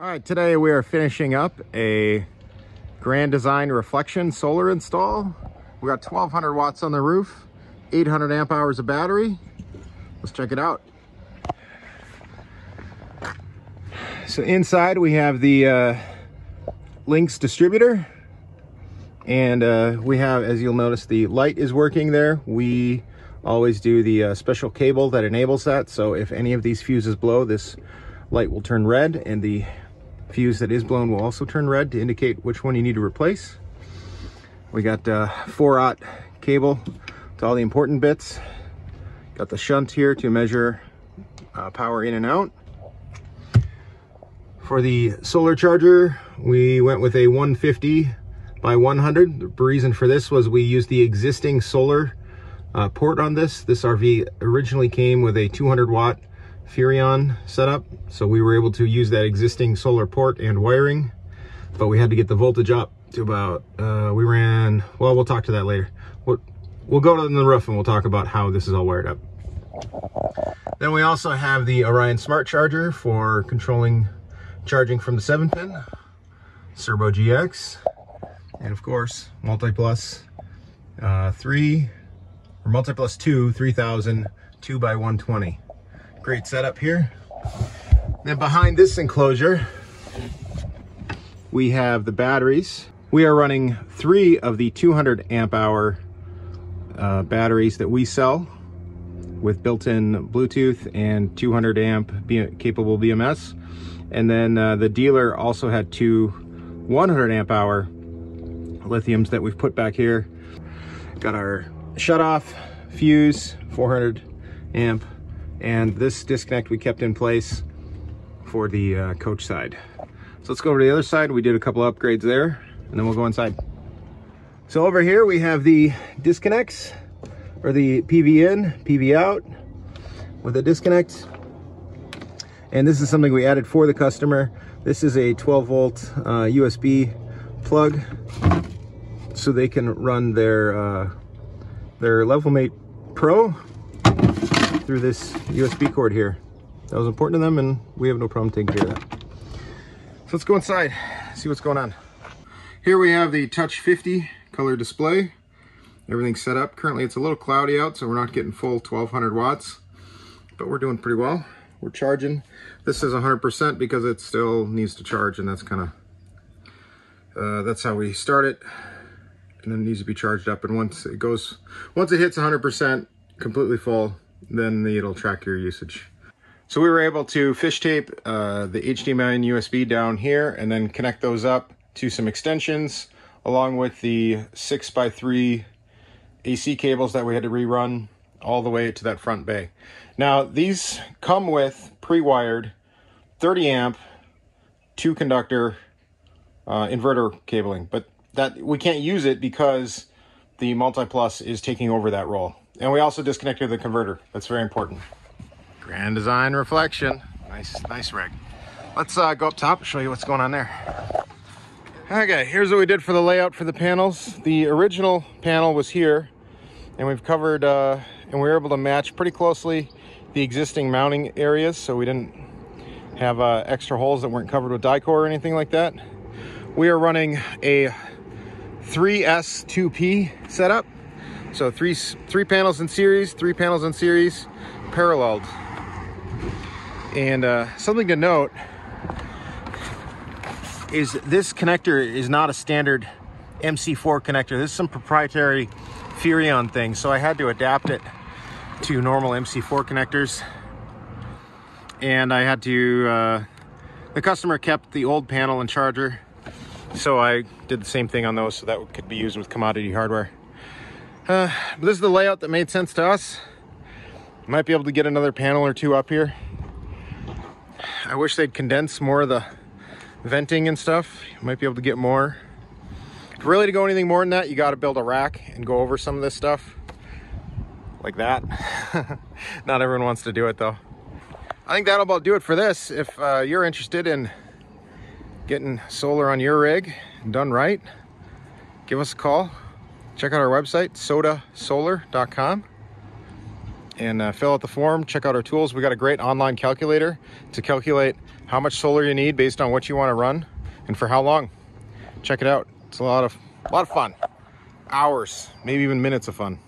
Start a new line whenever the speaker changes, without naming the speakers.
All right, today we are finishing up a Grand Design Reflection solar install. We got 1200 watts on the roof, 800 amp hours of battery. Let's check it out. So inside we have the uh, Lynx distributor and uh, we have, as you'll notice, the light is working there. We always do the uh, special cable that enables that. So if any of these fuses blow, this light will turn red and the fuse that is blown will also turn red to indicate which one you need to replace. We got uh, 4-aught cable to all the important bits. Got the shunt here to measure uh, power in and out. For the solar charger, we went with a 150 by 100. The reason for this was we used the existing solar uh, port on this. This RV originally came with a 200 watt Furrion setup. So we were able to use that existing solar port and wiring, but we had to get the voltage up to about, uh, we ran, well, we'll talk to that later. We'll, we'll go to the roof and we'll talk about how this is all wired up. Then we also have the Orion Smart Charger for controlling charging from the 7 pin, Cerbo GX, and of course, Multiplus uh, 3, or Multiplus Plus 2, 3000, 2 by 120 Great setup here. Then behind this enclosure, we have the batteries. We are running three of the 200 amp hour uh, batteries that we sell with built-in Bluetooth and 200 amp capable BMS. And then uh, the dealer also had two 100 amp hour lithiums that we've put back here. Got our shut off fuse, 400 amp and this disconnect we kept in place for the uh, coach side. So let's go over to the other side. We did a couple upgrades there and then we'll go inside. So over here we have the disconnects or the PV in, PV out with a disconnect. And this is something we added for the customer. This is a 12 volt uh, USB plug so they can run their uh, their Levelmate Pro through this USB cord here. That was important to them and we have no problem taking care of that. So let's go inside, see what's going on. Here we have the Touch 50 color display. Everything's set up. Currently it's a little cloudy out, so we're not getting full 1200 watts, but we're doing pretty well. We're charging. This is 100% because it still needs to charge and that's kind of, uh, that's how we start it. And then it needs to be charged up. And once it goes, once it hits 100% completely full, then it'll track your usage. So we were able to fish tape uh, the HDMI and USB down here and then connect those up to some extensions along with the 6x3 AC cables that we had to rerun all the way to that front bay. Now these come with pre-wired 30 amp two conductor uh, inverter cabling, but that we can't use it because the Multi Plus is taking over that role. And we also disconnected the converter. That's very important. Grand Design Reflection. Nice, nice rig. Let's uh, go up top, and show you what's going on there. Okay, here's what we did for the layout for the panels. The original panel was here, and we've covered, uh, and we were able to match pretty closely the existing mounting areas, so we didn't have uh, extra holes that weren't covered with Dicor or anything like that. We are running a 3S2P setup. So three, three panels in series, three panels in series, paralleled. And uh, something to note is this connector is not a standard MC4 connector. This is some proprietary Furrion thing. So I had to adapt it to normal MC4 connectors. And I had to, uh, the customer kept the old panel and charger. So I did the same thing on those so that could be used with commodity hardware. Uh, this is the layout that made sense to us. Might be able to get another panel or two up here. I wish they'd condense more of the venting and stuff. might be able to get more. really to go anything more than that, you got to build a rack and go over some of this stuff like that. Not everyone wants to do it though. I think that'll about do it for this. If uh, you're interested in getting solar on your rig done right, give us a call check out our website, sotasolar.com, and uh, fill out the form, check out our tools. We got a great online calculator to calculate how much solar you need based on what you want to run and for how long. Check it out. It's a lot of a lot of fun. Hours, maybe even minutes of fun.